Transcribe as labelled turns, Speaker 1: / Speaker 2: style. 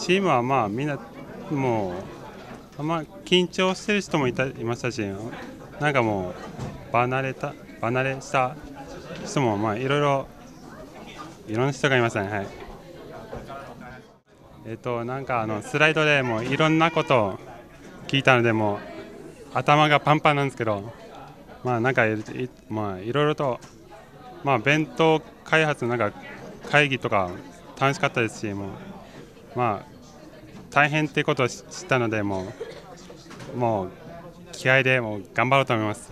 Speaker 1: チームはまあみんなもうあんま緊張してる人もいたいましたしなんかもう離れた離れした人もまあいろいろいろんな人がいましたね。はい。えっ、となんかあのスライドでもいろんなことを聞いたのでも頭がパンパンなんですけどまあなんかいまあいろいろとまあ弁当開発なんか会議とか楽しかったですしもうまあ大変っていうことを知ったのでもうもう気合でもう頑張ろうと思います。